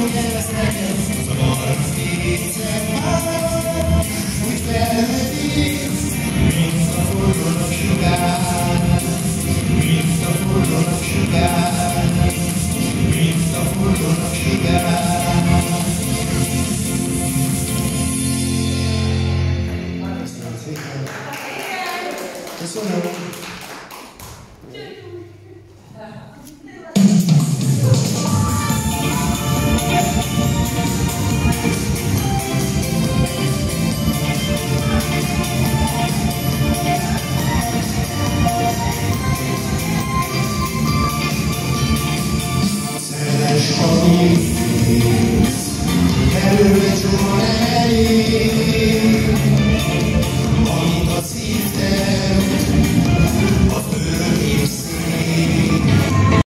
Hogy lesz nekem az a arckétszer már, Úgy felhegyész, Köszönöm! Amém.